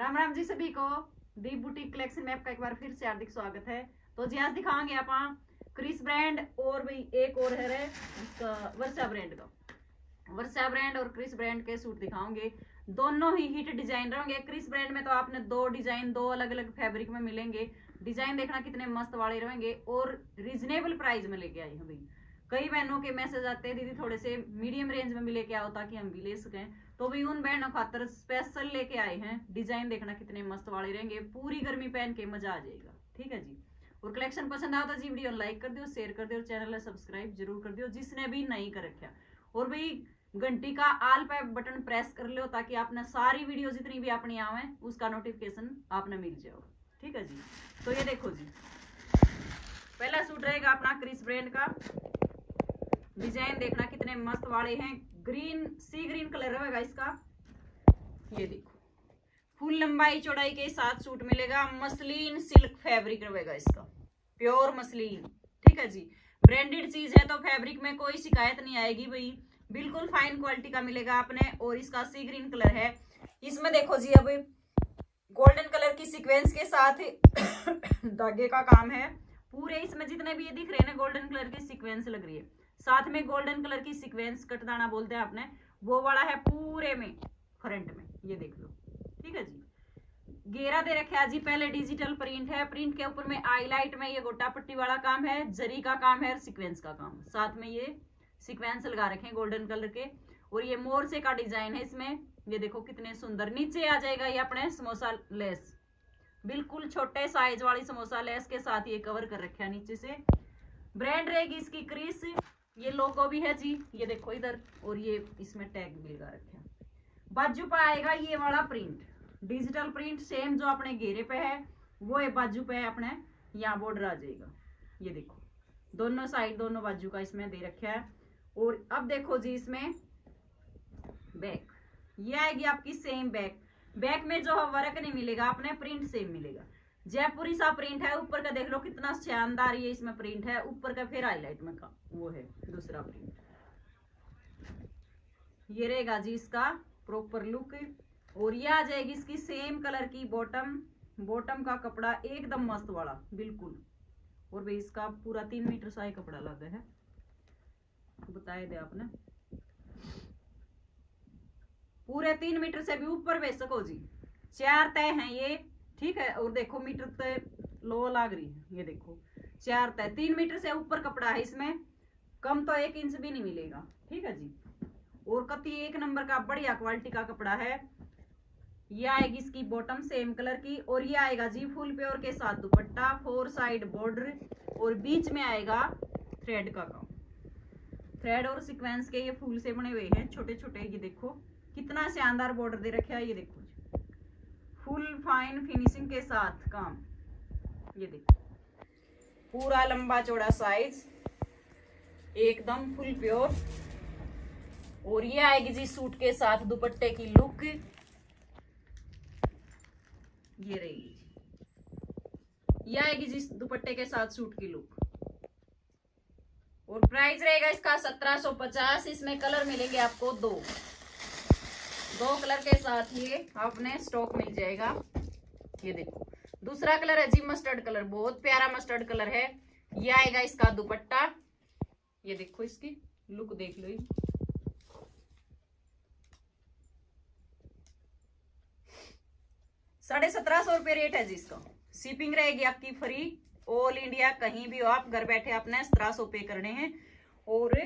राम राम जी सभी को। दीप boutique collection में आपका एक बार फिर से हार्दिक स्वागत है। तो जी, आज दिखाएँगे आप क्रिस ब्रांड और भाई एक और है वर्षा ब्रांड का। वर्षा ब्रांड और क्रिस ब्रांड के सूट दिखाऊँगे। दोनों ही हिट डिज़ाइन रहेंगे क्रिस ब्रांड में तो आपने दो डिज़ाइन, दो अलग अलग फैब्रिक में मिलेंगे। डिज़ाइन देखना कितने मस्त वाले रहेंगे और रिजनेबल प्राइस में लेके आई हूँ भाई। कई बहनों के मैसेज आते हैं, दीदी, थोड़े से मीडियम रेंज में मिले क्या होता कि हम भी ले सकें। तो भी उन बहनों खातर स्पेशल लेके आए हैं। डिज़ाइन देखना कितने मस्त वाले रहेंगे। पूरी गर्मी पहन के मज़ा आ जाएगा। ठीक है जी? और कलेक्शन पसंद आता जी वीडियो लाइक कर दियो शेयर कर दियो चैनल सब्सक्राइब ज़रूर कर दियो, जिसने भी नहीं कर रखा। और भाई, घंटी का आल पे बटन प्रेस कर लो ताकि आपने सारी वीडियो जितनी भी अपनी आवे, उसका नोटिफिकेशन आपने मिल जाओ। ठीक है जी? तो ये देखो जी। पहला सूट रहेगा अपना क्रिस ब्रांड का। डिज़ाइन देखना कितने मस्त वाले हैं। ग्रीन सी ग्रीन कलर रहेगा इसका। ये देखो। फुल लंबाई चौड़ाई के साथ सूट मिलेगा। मसलिन सिल्क फैब्रिक रहेगा इसका। Pure muslin. ठीक है जी। ब्रांडेड चीज़ है तो फैब्रिक में कोई शिकायत नहीं आएगी भाई। बिल्कुल फाइन क्वालिटी का मिलेगा आपने और इसका सी ग्रीन कलर है। इसमें देखो जी अब गोल्डन कलर की सीक्वेंस के साथ धागे का काम है। पूरे इसमें जितने भी ये दिख रहे हैं ना गोल्डन कलर की सीक्वेंस लग रही है। साथ में गोल्डन कलर की सिक्वेंस कटदाना बोलते हैं आपने। वो वाला है पूरे में फ्रंट में, ये देख लो। ठीक है जी? घेरा दे रखे जी, पहले डिजिटल प्रिंट है। प्रिंट के ऊपर में आईलाइट में ये गोटा पट्टी वाला काम है, जरी का काम है और सिक्वेंस का काम। साथ में ये सिक्वेंस लगा रखे गोल्डन कलर के। और ये मोरसे का डिज़ाइन है इसमें। ये देखो कितने सुंदर। नीचे आ जाएगा ये अपने समोसा लेस। बिल्कुल छोटे साइज़ वाली समोसा लेस के साथ ये कवर कर रखे नीचे से। ब्रांड रहेगी इसकी क्रीस लोगो भी है जी। ये देखो इधर, और ये इसमें टैग भी लगा रखे बाजू पे आएगा ये वाला प्रिंट डिजिटल प्रिंट सेम जो अपने घेरे पे है, वो बाजू पे अपने, यहाँ बॉर्डर आ जाएगा। ये देखो, दोनों साइड दोनों बाजू का इसमें दे रखा है। और अब देखो जी इसमें बैक ये आएगी आपकी सेम बैक बैक में जो वर्क नहीं मिलेगा, अपने प्रिंट सेम मिलेगा। जयपुरी सा प्रिंट है, ऊपर का देख लो कितना शानदार ये इसमें प्रिंट है, ऊपर का फिर हाईलाइट में का, वो है, दूसरा प्रिंट ये रहेगा जी इसका प्रॉपर लुक और ये आ जाएगी इसकी सेम कलर की बॉटम बॉटम का कपड़ा एकदम मस्त वाला, बिल्कुल। और भाई इसका पूरा तीन मीटर सा ही कपड़ा लगा है। बताए दे आपने। पूरे तीन मीटर से भी ऊपर बेच सको जी। चार तय हैं ये। ठीक है, और देखो मीटर तय लो लाग रही है, ये देखो। चार तय तीन मीटर से ऊपर कपड़ा है इसमें, कम तो एक इंच भी नहीं मिलेगा, ठीक है जी। और कति एक नंबर का बढ़िया क्वालिटी का कपड़ा है। ये आएगी इसकी बॉटम सेम कलर की, और ये आएगा जी फुल प्योर के साथ दुपट्टा फोर साइड बॉर्डर और बीच में आएगा थ्रेड का काम। थ्रेड और सीक्वेंस के ये फूल से बने हुए हैं छोटे छोटे ये देखो। कितना शानदार बॉर्डर दे रखे है, ये देखो। फुल फाइन फिनिशिंग के साथ काम। ये देखो। पूरा लंबा चौड़ा साइज़ एकदम फुल प्योर और ये आएगी जी सूट के साथ दुपट्टे की लुक ये रहेगी ये आएगी जी दुपट्टे के साथ सूट की लुक और प्राइस रहेगा इसका सत्रह सौ पचास। इसमें कलर मिलेंगे आपको दो। दो कलर के साथ ये आपने स्टॉक मिल जाएगा। ये देखो। दूसरा कलर है जी मस्टर्ड कलर। बहुत प्यारा मस्टर्ड कलर है। ये आएगा इसका दुपट्टा। ये देखो इसकी लुक देख लो। साढ़े सत्रह सौ रुपये रेट है जी इसका। शिपिंग रहेगी आपकी फ्री ऑल इंडिया कहीं भी हो आप घर बैठे अपने सत्रह सौ पे करने हैं। और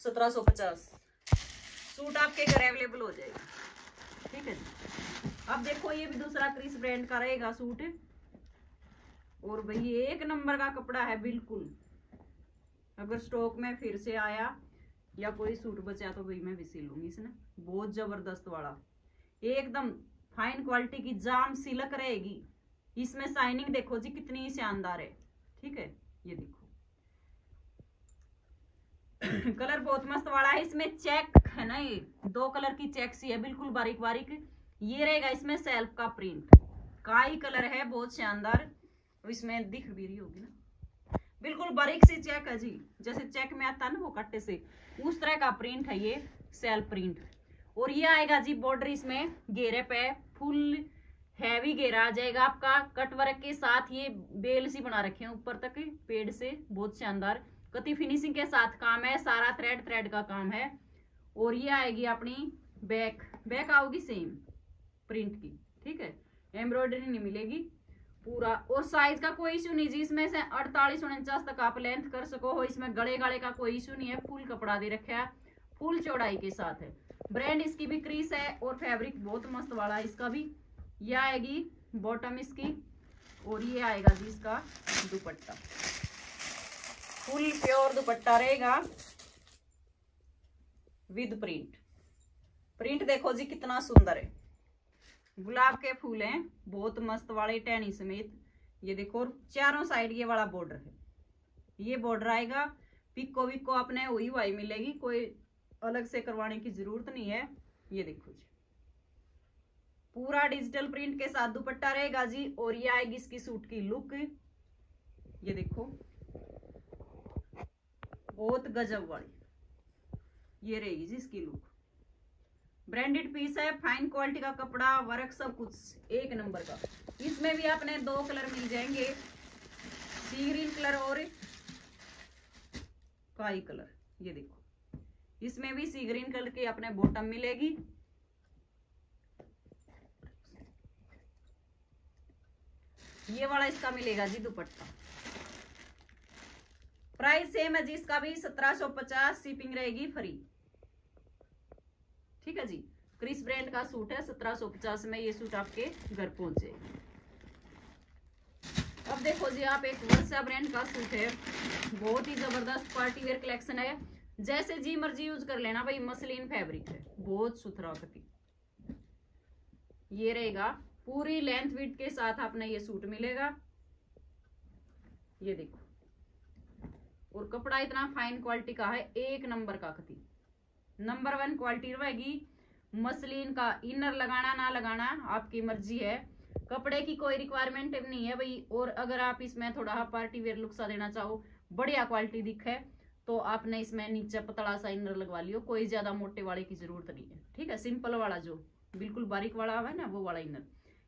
सत्रह सौ पचास। सूट आपके घर अवेलेबल हो जाएगा। ठीक है अब देखो, ये भी दूसरा क्रिस ब्रांड का रहेगा सूट और भाई एक नंबर का कपड़ा है, बिल्कुल। अगर स्टॉक में फिर से आया या कोई सूट बचा तो भाई मैं भी सिलूँगी इसने। बहुत ज़बरदस्त वाला। एकदम फाइन क्वालिटी की जाम सिलक रहेगी। इसमें साइनिंग देखो जी, कितनी शानदार है। ठीक है? ये देखो। कलर बहुत मस्त वाला है, इसमें चेक है ना ये? दो कलर की चेक सी है, बिल्कुल बारीक बारीक। ये रहेगा इसमें सेल्फ का प्रिंट काई कलर है, बहुत शानदार। इसमें दिख भी रही होगी ना। बिल्कुल बारीक सी चेक है जी। जैसे चेक में आता ना वो कट्टे से, उस तरह का प्रिंट है ये सेल्फ प्रिंट और ये आएगा जी बॉर्डर इसमें, घेरे पे फुल हैवी घेरा आ जाएगा आपका। कट वर्क के साथ ये बेल सी बना रखे हैं ऊपर तक, पेड़ से, बहुत शानदार। कति फिनिशिंग के साथ काम है, सारा थ्रेड थ्रेड का काम है। और ये आएगी अपनी बैक बैक आओगी सेम प्रिंट की. ठीक है? एम्ब्रॉयडरी नहीं मिलेगी. पूरा. और साइज़ का कोई इशू नहीं. जी इसमें से अड़तालीस उनचास तक आप लेंथ कर सको हो, इसमें गले गले का कोई इशू नहीं है. फुल कपड़ा दे रखा है. फुल चौड़ाई के साथ है. ब्रांड इसकी भी क्रीस है और फैब्रिक बहुत मस्त वाला है. इसका भी. ये आएगी बॉटम इसकी. और ये आएगा जी इसका दुपट्टा. फुल प्योर दुपट्टा रहेगा. With print. प्रिंट देखो जी, कितना सुंदर है। गुलाब के फूल हैं, बहुत मस्त वाले टहनी समेत। ये देखो चारों साइड ये वाला बॉर्डर है। ये बॉर्डर आएगा, पिको विको अपने वही वाई मिलेगी, कोई अलग से करवाने की ज़रूरत नहीं है। ये देखो जी। पूरा डिजिटल प्रिंट के साथ दुपट्टा रहेगा जी, और ये आएगी इसकी सूट की लुक ये देखो, बहुत गजब वाली। ये रहेगी जी इसकी लुक ब्रांडेड पीस है फाइन क्वालिटी का कपड़ा वर्क सब कुछ, एक नंबर का। इसमें भी आपने दो कलर मिल जाएँगे। सी ग्रीन कलर और काई कलर ये देखो। इसमें भी सी ग्रीन कलर की अपने बॉटम मिलेगी। ये वाला इसका मिलेगा जी दुपट्टा। प्राइस सेम है जी, इसका भी सत्रह सौ पचास शिपिंग रहेगी फ्री ठीक है जी? क्रिस ब्रांड का सूट है, सत्रह सौ पचास में ये सूट आपके घर पहुँचे अब देखो जी, आप एक वर्षा ब्रांड का सूट है। बहुत ही ज़बरदस्त पार्टी वेयर कलेक्शन है। जैसे जी मर्ज़ी यूज़ कर लेना भाई, मसलिन फैब्रिक है। बहुत सुथरा कति ये रहेगा, पूरी लेंथ विथ के साथ आपने ये सूट मिलेगा। ये देखो। और कपड़ा इतना फाइन क्वालिटी का है, एक नंबर का कति। नंबर वन क्वालिटी रहेगी। मसलिन का इनर लगाना, ना लगाना आपकी मर्ज़ी है। कपड़े की कोई रिक्वायरमेंट नहीं है भाई। और अगर आप इसमें थोड़ा पार्टी वेयर लुक सा देना चाहो, बढ़िया क्वालिटी दिखे तो आपने इसमें नीचे पतला सा इनर लगवा लियो। कोई ज़्यादा मोटे वाले की ज़रूरत नहीं है। ठीक है सिंपल वाला जो, बिल्कुल बारीक वाला है ना, वो वाला इनर।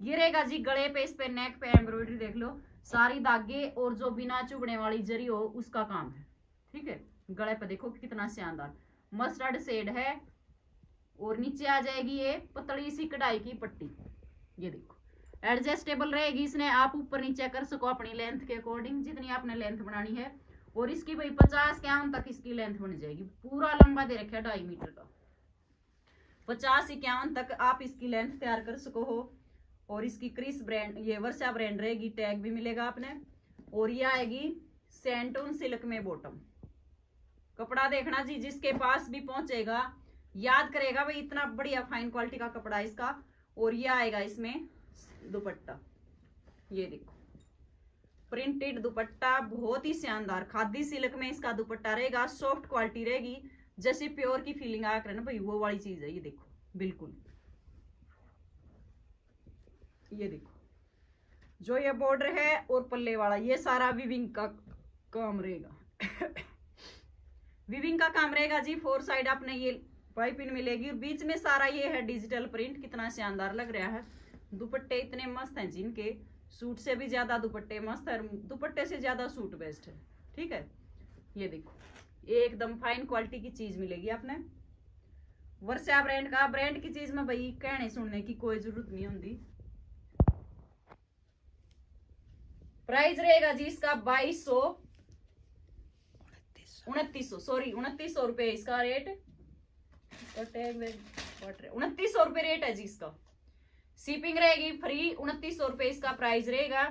ये रहेगा जी गले पे, इस पे नेक पे एम्ब्रॉयडरी देख लो। सारी धागे और जो बिना चुभने वाली जरी हो, उसका काम है। ठीक है, गले पे देखो कितना शानदार मस्टर्ड सेड है, और नीचे आ जाएगी ये पतली सी कढ़ाई की पट्टी। ये देखो, एडजस्टेबल रहेगी इसने, आप ऊपर नीचे कर सको अपनी लेंथ के अकॉर्डिंग, जितनी आपने लेंथ बनानी है। और इसकी भाई पचास इक्यावन तक इसकी लेंथ बन जाएगी, पूरा लंबा दे रखा ढाई मीटर का। पचास इक्यावन तक आप इसकी लेंथ तैयार कर सको हो। और इसकी क्रिस ब्रांड, ये वर्षा ब्रांड रहेगी, टैग भी मिलेगा आपने। और ये आएगी सेंटोन सिल्क में बॉटम। कपड़ा देखना जी, जिसके पास भी पहुंचेगा, याद करेगा भाई, इतना बढ़िया फाइन क्वालिटी का कपड़ा इसका। और ये आएगा इसमें दुपट्टा। ये देखो। प्रिंटेड दुपट्टा, बहुत ही शानदार। खादी सिल्क में इसका दुपट्टा रहेगा सॉफ्ट क्वालिटी रहेगी। जैसे प्योर की फीलिंग आया करे ना भाई, वो वाली चीज़ है, ये देखो। बिल्कुल। ये देखो। जो ये बॉर्डर है और पल्ले वाला, ये सारा विविंग का काम रहेगा। विविंग का काम रहेगा जी, फोर साइड आपने ये पाइपिंग मिलेगी और बीच में सारा ये है डिजिटल प्रिंट, कितना शानदार लग रहा है। दुपट्टे इतने मस्त हैं जिनके, सूट से भी ज़्यादा दुपट्टे मस्त है, दुपट्टे से ज़्यादा सूट बेस्ट है, ठीक है? ये देखो, ये एकदम फाइन क्वालिटी की चीज़ मिलेगी आपने। वर्षा ब्रांड का ब्रांड की चीज़ में भाई कहने सुनने की कोई ज़रूरत नहीं होती प्राइस रहेगा जी इसका बाईस सौ उनतीस सौ सॉरी उनतीस सौ रुपए इसका रेट उनतीस सौ रुपए रेट है जी इसका। शिपिंग रहेगी फ्री उनतीस सौ रुपए इसका प्राइस रहेगा।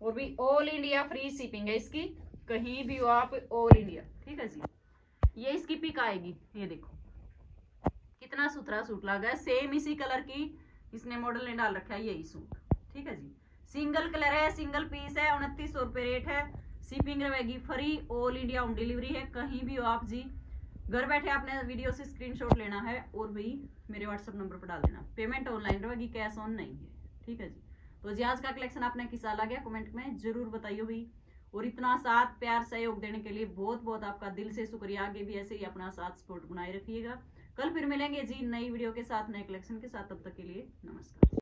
और भी ऑल इंडिया फ्री शिपिंग है इसकी। कहीं भी हो आप ऑल इंडिया ठीक है जी? ये इसकी पिक आएगी, ये देखो। कितना सुथरा सूट लगा है। सेम इसी कलर की इसने मॉडल ने डाल रखा है, यही सूट ठीक है जी? सिंगल कलर है सिंगल पीस है, उनतीस सौ रुपये रेट है। शिपिंग रहेगी, free all India home delivery है, कहीं भी हो आप जी। घर बैठे आपने वीडियो से स्क्रीनशॉट लेना है, और भाई मेरे व्हाट्सएप नंबर पर डाल देना। पेमेंट ऑनलाइन रहेगी कैश ऑन नहीं है, ठीक है जी। तो जी, आज का कलेक्शन आपने किसा लगा कमेंट में ज़रूर बताइए भाई और इतना साथ प्यार, सहयोग देने के लिए बहुत बहुत आपका दिल से शुक्रिया। आगे भी ऐसे ही अपना साथ सपोर्ट बनाए रखिएगा। कल फिर मिलेंगे जी नई वीडियो के साथ, नए कलेक्शन के साथ। तब तक के लिए नमस्कार।